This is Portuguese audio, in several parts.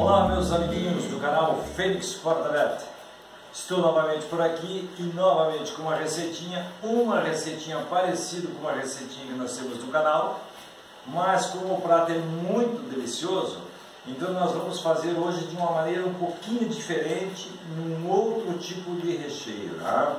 Olá meus amiguinhos do canal Fênix Porta Aberta Estou novamente por aqui e novamente com uma receitinha Uma receitinha parecida com uma receitinha que nós temos no canal Mas como o prato é muito delicioso Então nós vamos fazer hoje de uma maneira um pouquinho diferente Num outro tipo de recheio tá?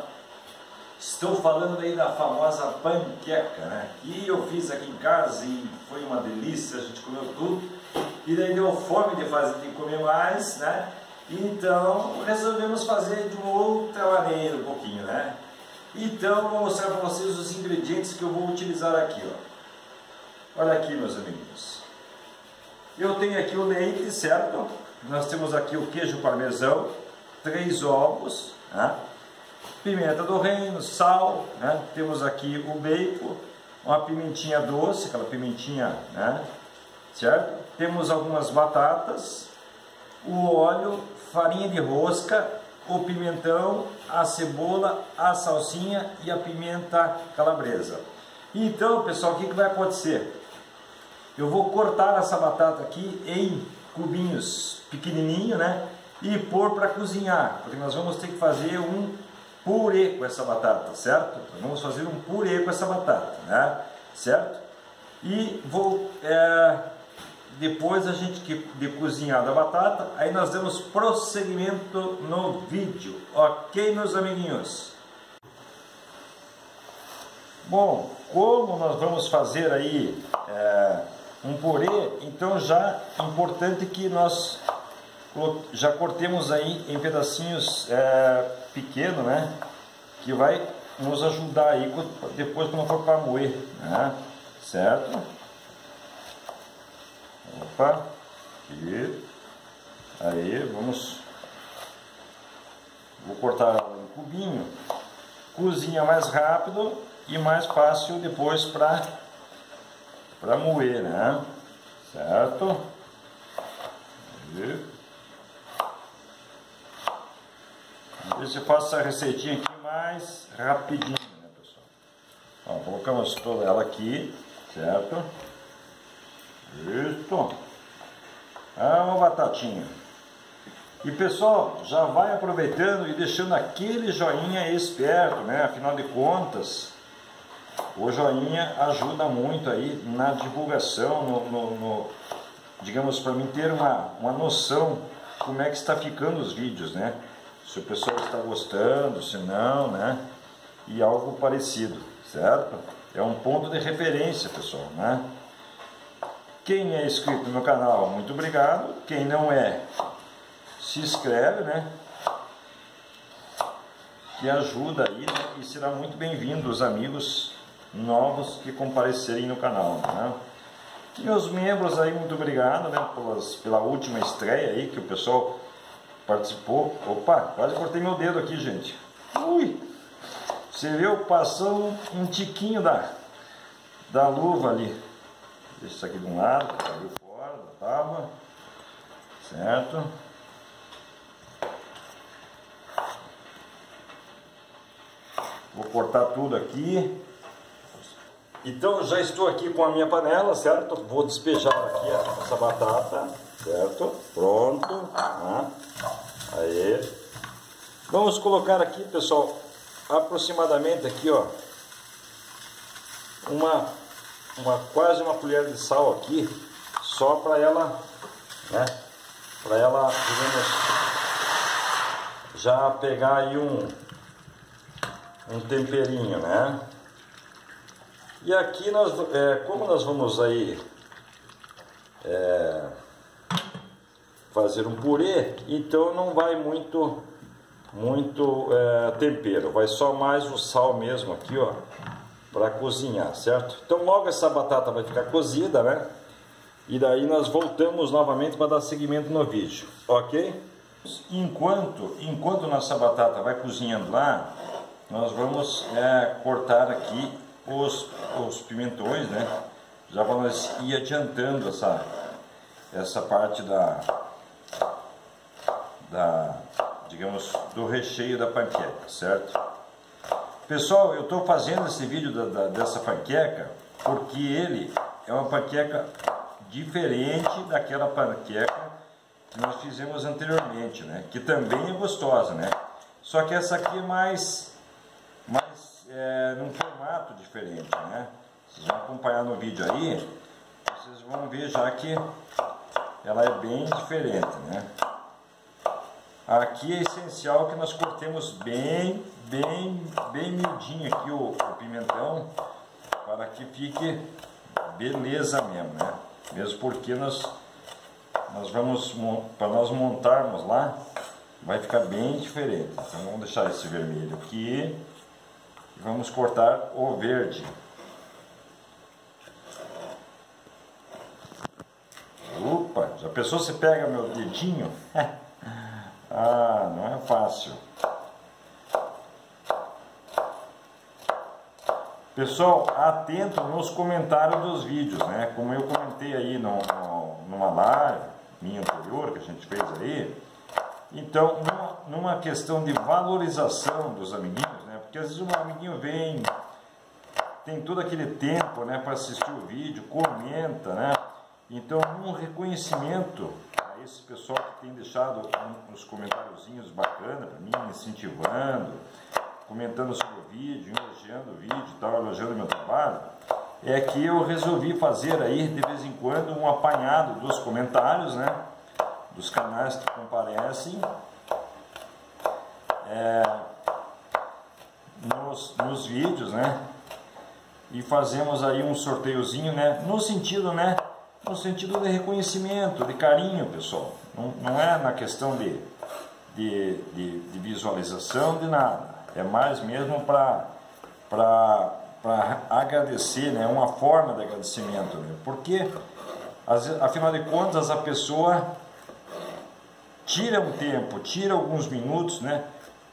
Estou falando aí da famosa panqueca, né? Que eu fiz aqui em casa e foi uma delícia, a gente comeu tudo. E daí deu fome de, fazer, de comer mais, né? Então resolvemos fazer de uma outra maneira um pouquinho, né? Então vou mostrar para vocês os ingredientes que eu vou utilizar aqui, ó. Olha aqui, meus amigos. Eu tenho aqui o leite, certo? Nós temos aqui o queijo parmesão, três ovos, né? pimenta do reino, sal, né? temos aqui o bacon, uma pimentinha doce, aquela pimentinha, né? Certo? Temos algumas batatas, o óleo, farinha de rosca, o pimentão, a cebola, a salsinha e a pimenta calabresa. Então, pessoal, o que, que vai acontecer? Eu vou cortar essa batata aqui em cubinhos pequenininho, né? E pôr para cozinhar, porque nós vamos ter que fazer um purê com essa batata, certo? vamos fazer um purê com essa batata, né? Certo? E vou, é, depois a gente de cozinhar a batata, aí nós damos prosseguimento no vídeo, ok, meus amiguinhos? Bom, como nós vamos fazer aí é, um purê, então já é importante que nós já cortemos aí em pedacinhos é, pequenos, né? Que vai nos ajudar aí depois quando for para moer, né? Certo? Opa, aqui. Aí, vamos... Vou cortar em cubinho. Cozinha mais rápido e mais fácil depois para para moer, né? Certo? Aí. ver se eu faço essa receitinha aqui mais rapidinho, né, pessoal? Ó, colocamos toda ela aqui, certo? Isso. Ah, uma batatinha. E pessoal, já vai aproveitando e deixando aquele joinha esperto, né? Afinal de contas, o joinha ajuda muito aí na divulgação, no, no, no digamos, para mim ter uma, uma noção como é que está ficando os vídeos, né? se o pessoal está gostando, se não, né? E algo parecido, certo? É um ponto de referência, pessoal, né? Quem é inscrito no canal, muito obrigado. Quem não é, se inscreve, né? Que ajuda aí né? e será muito bem-vindo os amigos novos que comparecerem no canal, né? E os membros aí, muito obrigado, né? Pelas, pela última estreia aí que o pessoal participou. Opa, quase cortei meu dedo aqui, gente. Ui! Você viu? Passou um tiquinho da, da luva ali. Deixa isso aqui de um lado, saiu fora da tábua. Certo? Vou cortar tudo aqui. Então já estou aqui com a minha panela, certo? Vou despejar aqui essa batata, certo? Pronto. Tá? Aí. Vamos colocar aqui, pessoal, aproximadamente aqui, ó, uma, uma quase uma colher de sal aqui, só para ela, né, para ela, digamos, já pegar aí um, um temperinho, né? E aqui nós, é, como nós vamos aí é, fazer um purê, então não vai muito muito é, tempero, vai só mais o sal mesmo aqui, ó, para cozinhar, certo? Então logo essa batata vai ficar cozida, né? E daí nós voltamos novamente para dar seguimento no vídeo, ok? Enquanto, enquanto nossa batata vai cozinhando lá, nós vamos é, cortar aqui os, os pimentões, né? Já vamos ir adiantando essa, essa parte da, da, digamos, do recheio da panqueca, certo? Pessoal, eu estou fazendo esse vídeo da, da, dessa panqueca porque ele é uma panqueca diferente daquela panqueca que nós fizemos anteriormente, né? Que também é gostosa, né? Só que essa aqui é mais, mais é, num formato diferente, né? Vocês vão acompanhar no vídeo aí, vocês vão ver já que ela é bem diferente, né? Aqui é essencial que nós cortemos bem, bem, bem miudinho aqui o, o pimentão para que fique beleza mesmo, né? Mesmo porque nós, nós vamos, para nós montarmos lá, vai ficar bem diferente. Então vamos deixar esse vermelho aqui e vamos cortar o verde. Opa, já pensou se pega meu dedinho? ah, não é fácil. Pessoal, atento nos comentários dos vídeos, né? Como eu comentei aí no, no, numa live minha anterior que a gente fez aí. Então, numa, numa questão de valorização dos amiguinhos, né? Porque às vezes um amiguinho vem, tem todo aquele tempo, né, para assistir o vídeo, comenta, né? Então, um reconhecimento esse pessoal que tem deixado uns comentáriozinhos bacanas para mim, incentivando, comentando sobre o vídeo, elogiando o vídeo tal, elogiando meu trabalho, é que eu resolvi fazer aí de vez em quando um apanhado dos comentários, né? Dos canais que comparecem é, nos, nos vídeos, né? E fazemos aí um sorteiozinho, né? No sentido, né? No sentido de reconhecimento, de carinho, pessoal. Não, não é na questão de, de, de, de visualização, de nada é mais mesmo para agradecer, né? uma forma de agradecimento. Né? Porque, afinal de contas, a pessoa tira um tempo, tira alguns minutos né?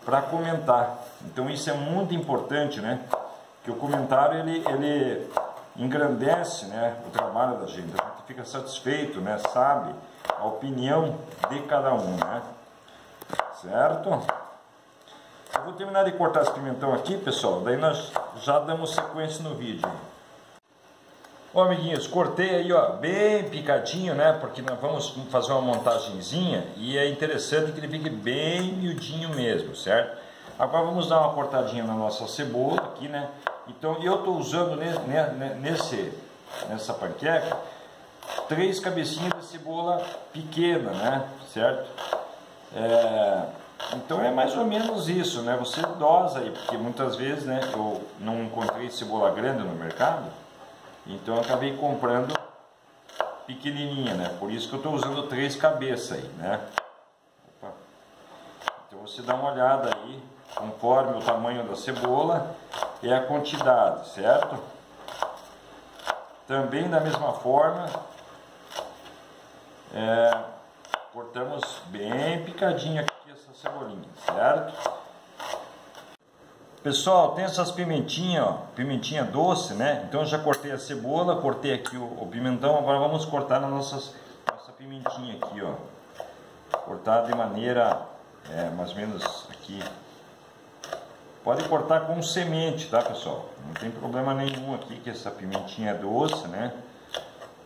para comentar. Então isso é muito importante, né? que o comentário ele, ele engrandece né? o trabalho da gente fica satisfeito, né? sabe a opinião de cada um. Né? Certo? Eu vou terminar de cortar esse pimentão aqui, pessoal, daí nós já damos sequência no vídeo. Ó, amiguinhos, cortei aí, ó, bem picadinho, né, porque nós vamos fazer uma montagenzinha e é interessante que ele fique bem miudinho mesmo, certo? Agora vamos dar uma cortadinha na nossa cebola aqui, né? Então, eu estou usando nesse, nessa panqueca três cabecinhas de cebola pequena, né, certo? É então é mais ou menos isso, né? Você dosa aí, porque muitas vezes, né, eu não encontrei cebola grande no mercado, então eu acabei comprando pequenininha, né? Por isso que eu estou usando três cabeças aí, né? Opa. Então você dá uma olhada aí, conforme o tamanho da cebola e a quantidade, certo? Também da mesma forma, é, cortamos bem picadinho aqui cebolinha, certo? Pessoal, tem essas pimentinhas, ó, pimentinha doce, né? Então já cortei a cebola, cortei aqui o, o pimentão, agora vamos cortar na nossas, nossa pimentinha aqui, ó. Cortar de maneira, é, mais ou menos aqui. Pode cortar com semente, tá pessoal? Não tem problema nenhum aqui que essa pimentinha é doce, né?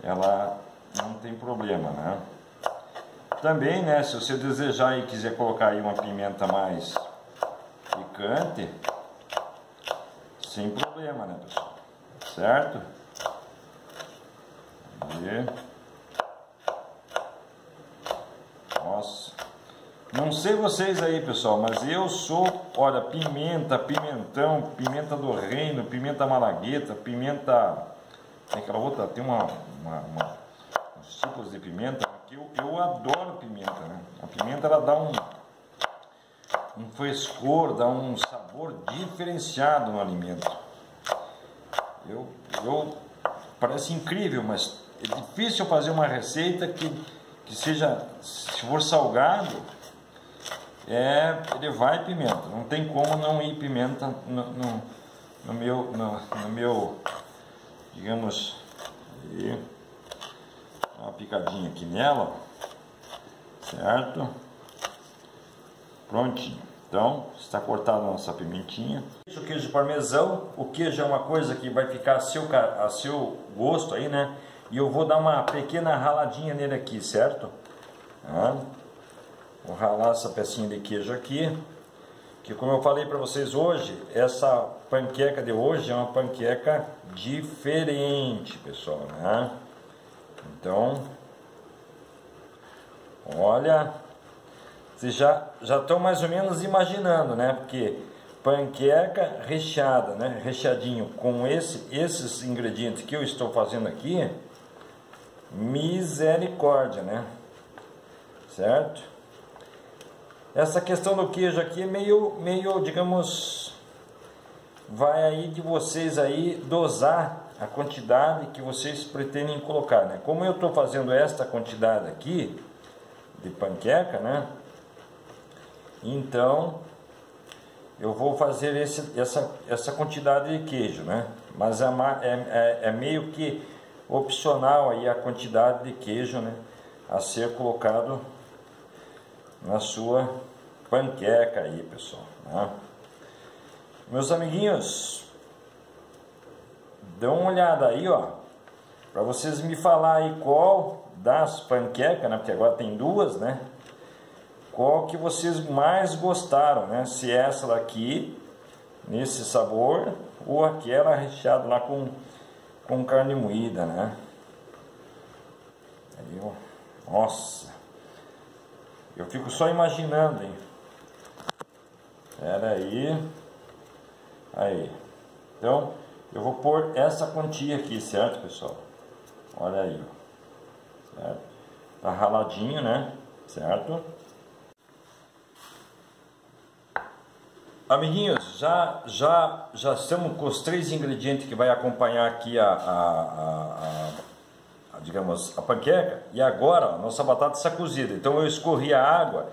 Ela não tem problema, né? Também, né, se você desejar e quiser colocar aí uma pimenta mais picante, sem problema, né, pessoal? Certo? E... Nossa. Não sei vocês aí, pessoal, mas eu sou, olha, pimenta, pimentão, pimenta do reino, pimenta malagueta, pimenta... Tem aquela outra, tem uma, uma, uma tipos de pimenta, eu, eu adoro pimenta, né? A pimenta ela dá um, um frescor, dá um sabor diferenciado no alimento. Eu, eu parece incrível, mas é difícil fazer uma receita que, que seja, se for salgado, é, ele vai pimenta. Não tem como não ir pimenta no, no, no meu, no, no meu, digamos, uma picadinha aqui nela, certo? Prontinho. Então, está cortada a nossa pimentinha. O queijo parmesão, o queijo é uma coisa que vai ficar a seu, a seu gosto aí, né? E eu vou dar uma pequena raladinha nele aqui, certo? Tá? Vou ralar essa pecinha de queijo aqui. Que como eu falei para vocês hoje, essa panqueca de hoje é uma panqueca diferente, pessoal, né? Então, olha, vocês já já estão mais ou menos imaginando, né? Porque panqueca recheada, né? Recheadinho com esse, esses ingredientes que eu estou fazendo aqui, misericórdia, né? Certo? Essa questão do queijo aqui é meio, meio, digamos, vai aí de vocês aí dosar a quantidade que vocês pretendem colocar, né? Como eu estou fazendo esta quantidade aqui de panqueca, né? Então eu vou fazer esse, essa, essa quantidade de queijo, né? Mas é, é, é, é meio que opcional aí a quantidade de queijo, né? A ser colocado na sua panqueca aí, pessoal. Né? Meus amiguinhos, dão uma olhada aí, ó, para vocês me falar aí qual das panquecas, né? Porque agora tem duas, né? qual que vocês mais gostaram, né? Se essa daqui, nesse sabor, ou aquela recheada lá com, com carne moída, né? Aí, ó, nossa, eu fico só imaginando, hein? Pera aí, aí, então eu vou pôr essa quantia aqui, certo, pessoal? Olha aí, ó. certo? Tá raladinho, né? Certo? Amiguinhos, já, já, já estamos com os três ingredientes que vai acompanhar aqui a, a, a, a digamos, a panqueca. E agora, nossa batata está cozida. Então eu escorri a água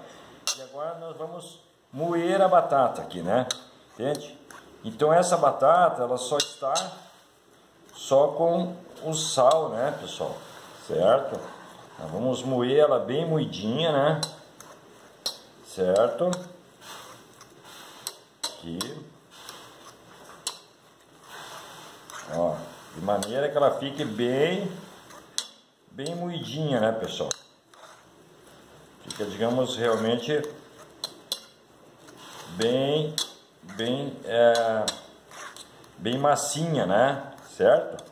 e agora nós vamos moer a batata aqui, né? Entende? Então essa batata, ela só está só com o sal, né, pessoal? Certo? Vamos moer ela bem moidinha, né? Certo? aqui. Ó, de maneira que ela fique bem, bem moidinha, né, pessoal? Fica, digamos, realmente bem, bem, é, bem massinha, né? Certo?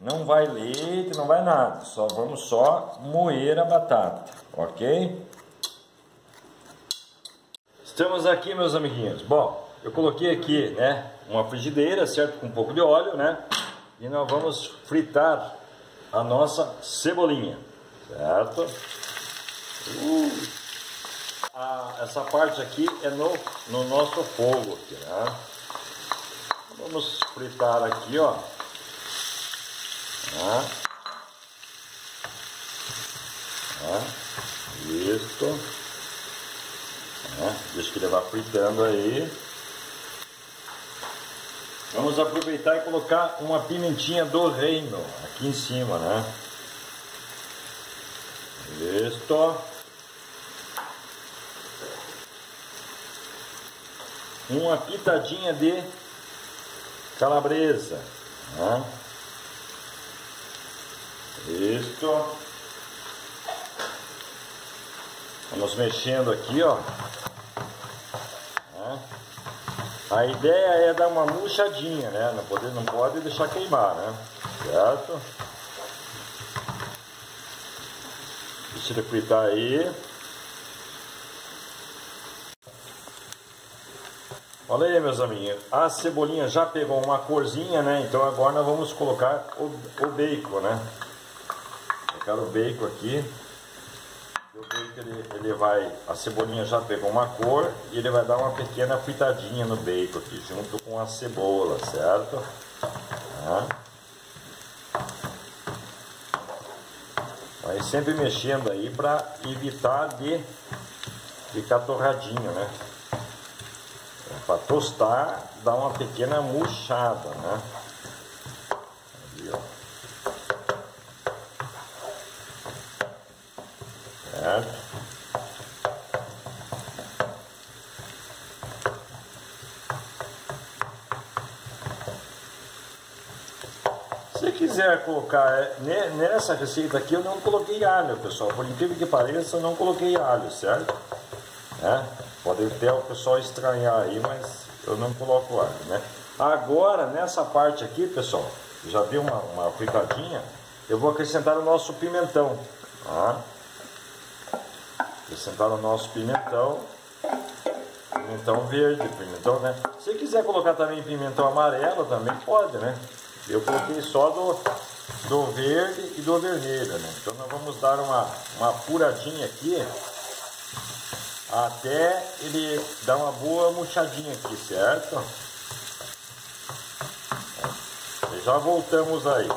Não vai leite, não vai nada. Só vamos só moer a batata, ok? Estamos aqui, meus amiguinhos. Bom, eu coloquei aqui, né, uma frigideira, certo, com um pouco de óleo, né? E nós vamos fritar a nossa cebolinha, certo? Uh, a, essa parte aqui é no, no nosso fogo, aqui, né? Vamos fritar aqui, ó. Né? Né? Isso. Né? Deixa que ele vá fritando aí. Vamos aproveitar e colocar uma pimentinha do reino aqui em cima, né? Listo. Uma pitadinha de calabresa. Né? Isto. Vamos mexendo aqui, ó. A ideia é dar uma murchadinha, né? Não pode, não pode deixar queimar, né? Certo? Fritar aí. Olha aí, meus amiguinhos. A cebolinha já pegou uma corzinha, né? Então agora nós vamos colocar o, o bacon, né? Colocar o bacon aqui. Vejo que ele, ele vai, a cebolinha já pegou uma cor e ele vai dar uma pequena fritadinha no bacon aqui, junto com a cebola, certo? Tá. Vai sempre mexendo aí para evitar de ficar torradinho, né? Para tostar, dá uma pequena murchada, né? Ali, ó. certo? Se quiser colocar é, nessa receita aqui, eu não coloquei alho, pessoal. Por incrível que pareça, eu não coloquei alho, certo? É? Pode até o pessoal estranhar aí, mas eu não coloco alho, né? Agora, nessa parte aqui, pessoal, já deu uma, uma fritadinha, eu vou acrescentar o nosso pimentão. Tá? Acrescentar o nosso pimentão. Pimentão verde, pimentão, né? Se quiser colocar também pimentão amarelo, também pode, né? Eu coloquei só do, do verde e do vermelho, né? Então nós vamos dar uma, uma apuradinha aqui até ele dar uma boa murchadinha aqui, certo? E já voltamos aí.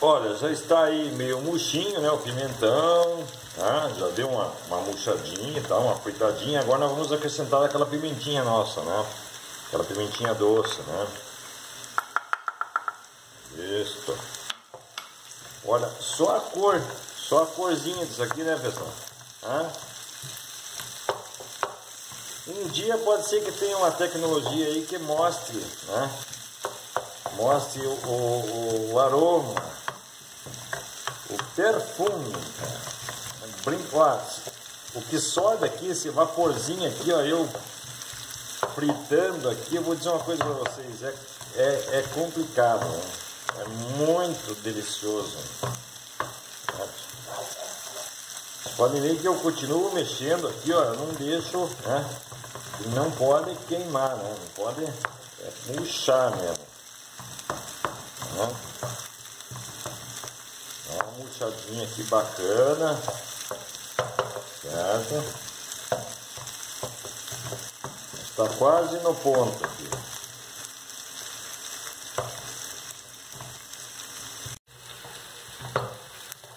Olha, já está aí meio murchinho, né? O pimentão, tá? Já deu uma, uma murchadinha, tá? Uma coitadinha. Agora nós vamos acrescentar aquela pimentinha nossa, né? Aquela pimentinha doce, né? Isso. Olha, só a cor, só a corzinha disso aqui, né, pessoal? Hã? Um dia pode ser que tenha uma tecnologia aí que mostre, né? Mostre o, o, o aroma, o perfume. Brinco, ó, o que sobe aqui, esse vaporzinho aqui, ó, eu fritando aqui, eu vou dizer uma coisa para vocês, é, é, é complicado, né? é muito delicioso. Podem ver que eu continuo mexendo aqui, ó, eu não deixo, né? Não pode queimar, né? Não pode é, murchar mesmo. Né? Dá uma murchadinha aqui bacana. Certo? Está quase no ponto aqui.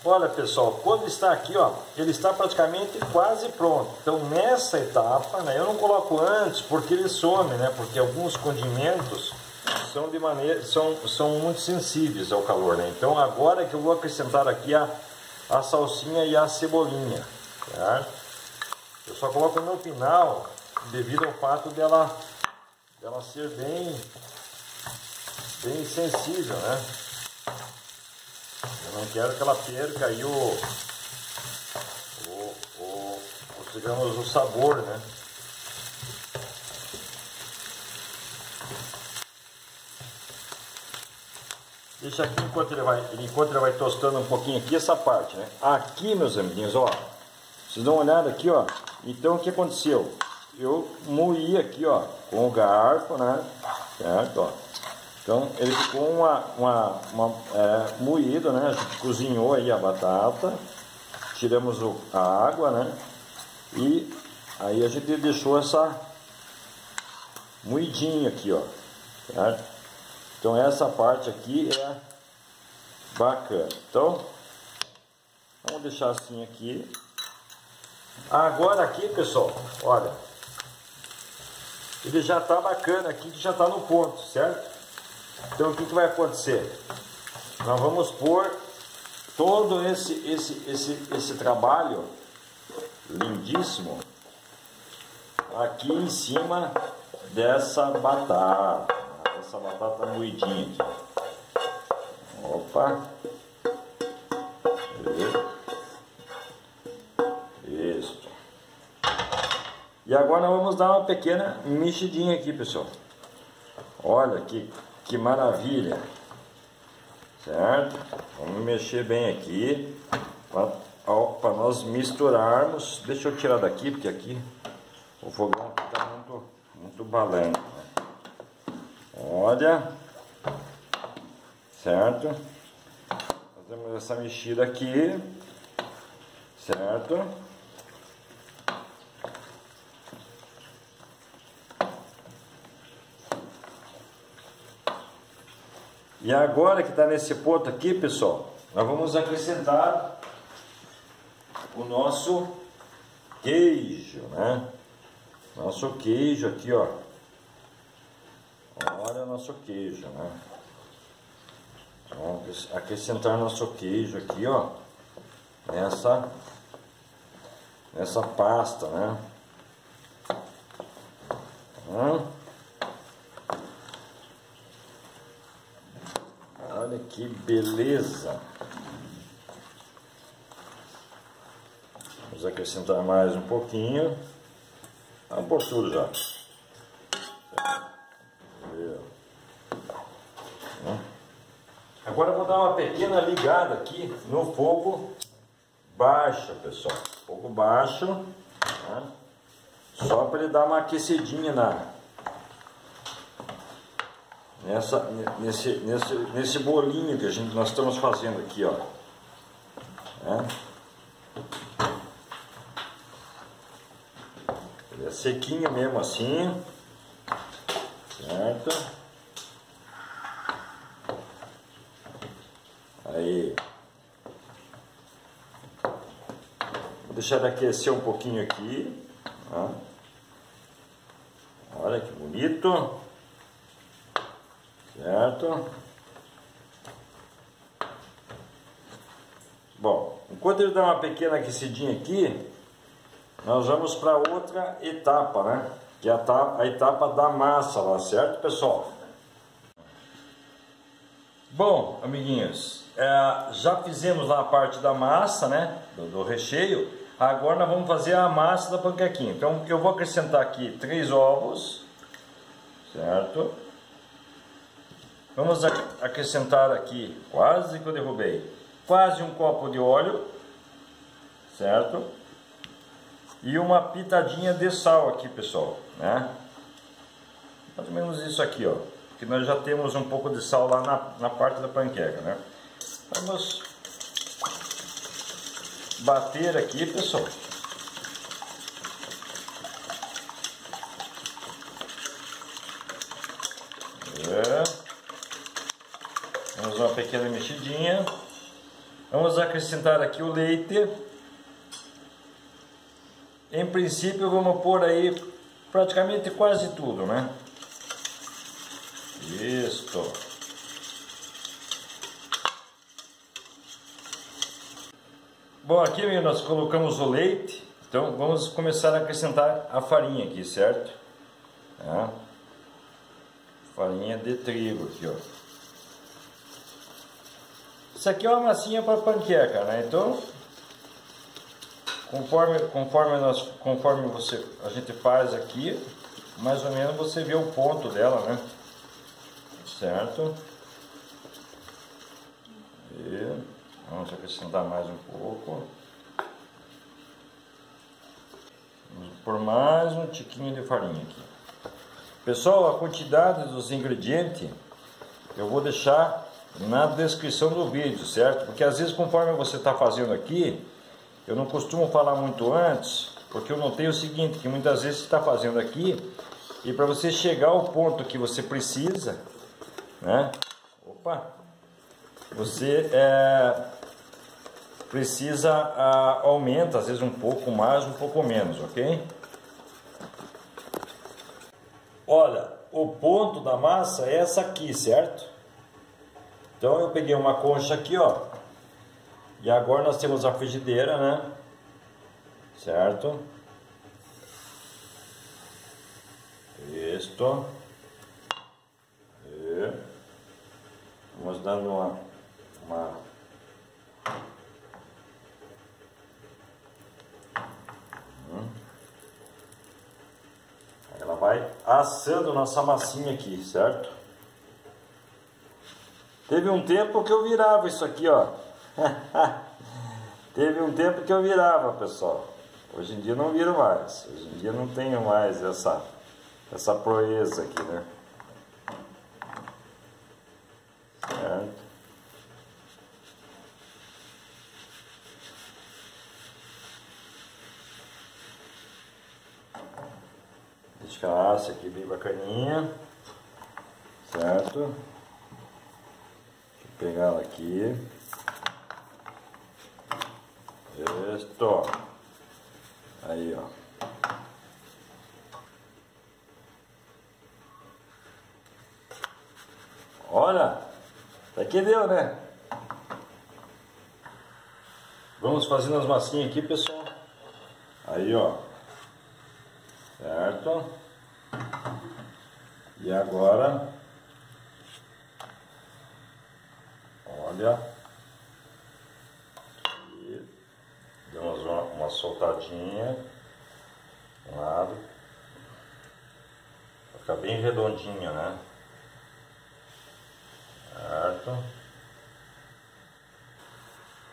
Olha pessoal, quando está aqui, ó, ele está praticamente quase pronto. Então nessa etapa, né, eu não coloco antes porque ele some, né? Porque alguns condimentos são de maneira são, são muito sensíveis ao calor, né? Então agora é que eu vou acrescentar aqui a, a salsinha e a cebolinha, certo? Eu só coloco no final devido ao fato dela dela ser bem bem sensível, né? Não quero que ela perca aí o, o, o, o digamos, o sabor, né? Deixa aqui enquanto ele vai, enquanto ele vai tostando um pouquinho aqui essa parte, né? Aqui, meus amiguinhos, ó, vocês dão uma olhada aqui, ó. Então o que aconteceu? Eu moí aqui, ó, com o garfo, né? Certo, ó. Então ele ficou uma, uma, uma é, moído, né? A gente cozinhou aí a batata, tiramos o, a água, né? E aí a gente deixou essa moidinha aqui, ó. Certo? Então essa parte aqui é bacana. Então vamos deixar assim aqui. Agora aqui, pessoal, olha, ele já está bacana aqui, já está no ponto, certo? Então o que, que vai acontecer? Nós vamos pôr todo esse, esse, esse, esse trabalho lindíssimo aqui em cima dessa batata, essa batata moidinha aqui. Opa! Isso. E agora nós vamos dar uma pequena mexidinha aqui, pessoal. Olha que que maravilha! Certo? Vamos mexer bem aqui para nós misturarmos. Deixa eu tirar daqui, porque aqui o fogão está muito, muito balando. Olha, certo? Fazemos essa mexida aqui, certo? E agora que está nesse ponto aqui, pessoal, nós vamos acrescentar o nosso queijo, né? Nosso queijo aqui, ó. Olha o nosso queijo, né? Vamos acrescentar nosso queijo aqui, ó. Nessa, nessa pasta, né? Hum. Olha que beleza! Vamos acrescentar mais um pouquinho. Vamos por tudo já. Agora eu vou dar uma pequena ligada aqui no fogo baixo, pessoal. Fogo baixo, né? só para ele dar uma aquecidinha na nessa nesse nesse nesse bolinho que a gente nós estamos fazendo aqui, ó. Né? Ele é sequinho mesmo assim, certo? Aí. Vou deixar ele aquecer um pouquinho aqui. Ó. Olha que bonito. Certo? Bom, enquanto ele dá uma pequena aquecidinha aqui, nós vamos para outra etapa, né? Que é a etapa da massa lá, certo, pessoal? Bom, amiguinhos, é, já fizemos lá a parte da massa, né? Do, do, recheio. Agora nós vamos fazer a massa da panquequinha. Então eu vou acrescentar aqui três ovos, certo? Vamos acrescentar aqui, quase que eu derrubei, quase um copo de óleo, certo? E uma pitadinha de sal aqui, pessoal, né? Mais ou menos isso aqui, ó. Que nós já temos um pouco de sal lá na, na parte da panqueca, né? Vamos bater aqui, pessoal. É. Pequena mexidinha. Vamos acrescentar aqui o leite. Em princípio vamos pôr aí praticamente quase tudo, né? Isto. Bom, aqui nós colocamos o leite, então vamos começar a acrescentar a farinha aqui, certo? É. Farinha de trigo aqui, ó. Isso aqui é uma massinha para panqueca, né? Então, conforme, conforme, nós, conforme você, a gente faz aqui, mais ou menos você vê o ponto dela, né? Certo? E... Vamos acrescentar mais um pouco. Vamos por mais um tiquinho de farinha aqui. Pessoal, a quantidade dos ingredientes eu vou deixar na descrição do vídeo, certo? Porque às vezes conforme você está fazendo aqui, eu não costumo falar muito antes, porque eu notei o seguinte, que muitas vezes você está fazendo aqui e para você chegar ao ponto que você precisa, né? Opa! Você é, precisa uh, aumenta às vezes um pouco mais, um pouco menos, ok? Olha, o ponto da massa é essa aqui, certo? Então eu peguei uma concha aqui, ó. E agora nós temos a frigideira, né? Certo? Isto. E vamos dando uma, uma Ela vai assando nossa massinha aqui, certo? Teve um tempo que eu virava isso aqui, ó. Teve um tempo que eu virava, pessoal. Hoje em dia não viro mais. Hoje em dia não tenho mais essa, essa proeza aqui, né? Certo? Descalço aqui bem bacaninha. Certo? Pegar ela aqui. Isto. Aí, ó. Olha, aqui deu, né? Vamos fazendo as massinhas aqui, pessoal. Aí, ó. Certo? E agora Olha. E demos uma, uma soltadinha. Um lado. Vai ficar bem redondinho, né? Certo.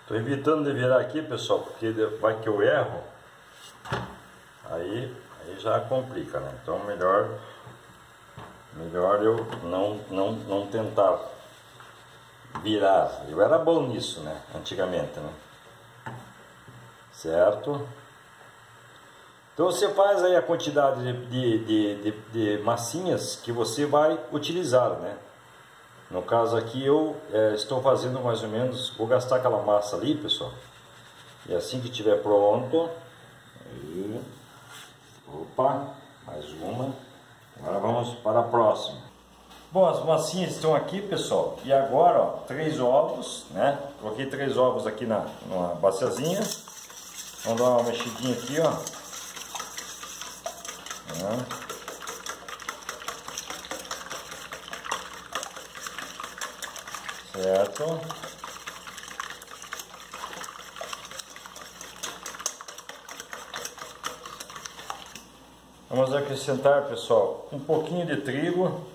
Estou evitando de virar aqui, pessoal, porque vai que eu erro. Aí, aí já complica, né? Então melhor, melhor eu não, não, não tentar virar. Eu era bom nisso, né? Antigamente, né? Certo? Então você faz aí a quantidade de, de, de, de, de massinhas que você vai utilizar, né? No caso aqui eu é, estou fazendo mais ou menos, vou gastar aquela massa ali, pessoal. E assim que estiver pronto, aí, opa, mais uma. Agora vamos para a próxima. Bom, as massinhas estão aqui, pessoal. E agora, ó, três ovos, né? Coloquei três ovos aqui na numa baciazinha. Vamos dar uma mexidinha aqui, ó. Certo? Vamos acrescentar, pessoal, um pouquinho de trigo.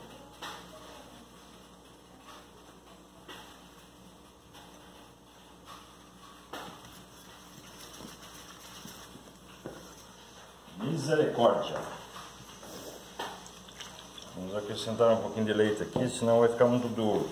Misericórdia. Vamos acrescentar um pouquinho de leite aqui, senão vai ficar muito duro.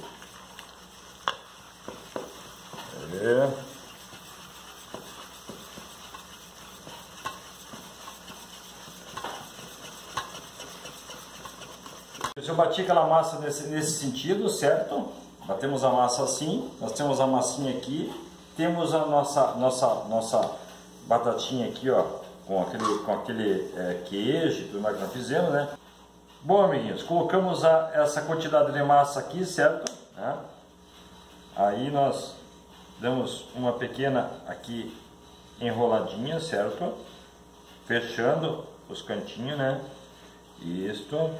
Eu bati aquela massa nesse, nesse sentido, certo? Batemos a massa assim, nós temos a massinha aqui, temos a nossa, nossa, nossa batatinha aqui, ó, com aquele, com aquele é, queijo tudo mais que nós fizemos, né? Bom, amiguinhos, colocamos a, essa quantidade de massa aqui, certo? É. Aí nós damos uma pequena aqui enroladinha, certo? Fechando os cantinhos, né? Isto.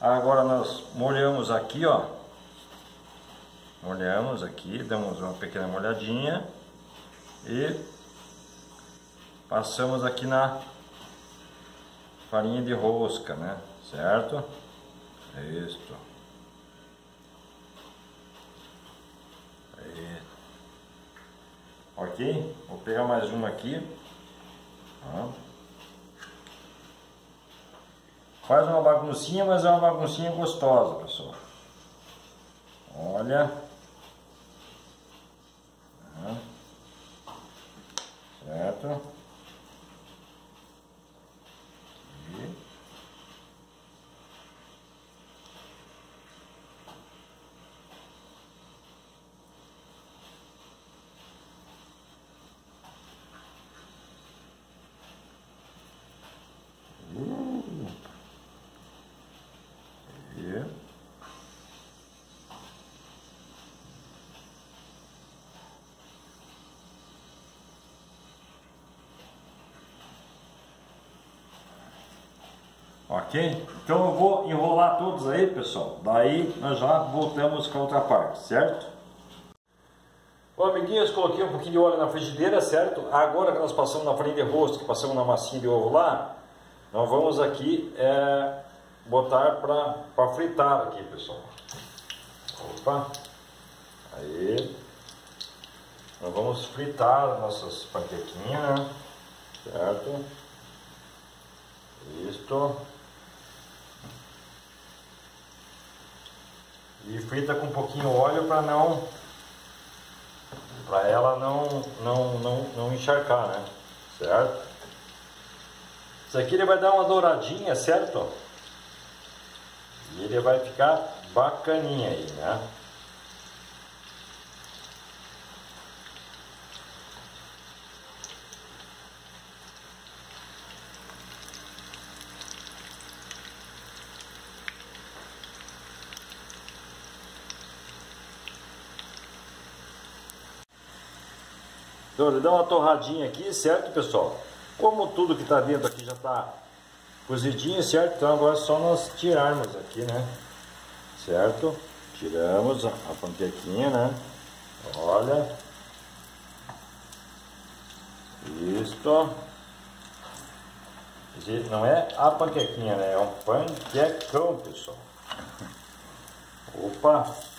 Agora nós molhamos aqui, ó. Molhamos aqui, damos uma pequena molhadinha e passamos aqui na farinha de rosca, né? Certo? Isto. Aí. Ok? Vou pegar mais uma aqui. Faz uma baguncinha, mas é uma baguncinha gostosa, pessoal. Olha. Certo? Ok? Então eu vou enrolar todos aí, pessoal. Daí nós já voltamos com a outra parte, certo? Bom, amiguinhos, coloquei um pouquinho de óleo na frigideira, certo? Agora que nós passamos na farinha de rosto, que passamos na massinha de ovo lá, nós vamos aqui é, botar para fritar aqui, pessoal. Opa! Aí. Nós vamos fritar nossas panquequinhas, né? certo? Isto. E frita com um pouquinho óleo para não para ela não, não, não, não encharcar, né? Certo? Isso aqui ele vai dar uma douradinha, certo? E ele vai ficar bacaninha aí, né? Então ele dá uma torradinha aqui, certo pessoal? Como tudo que está dentro aqui já está cozidinho, certo? Então agora é só nós tirarmos aqui, né? Certo? Tiramos a, panquequinha, né? Olha. Isto. Não é a panquequinha, né? É um panquecão, pessoal. Opa!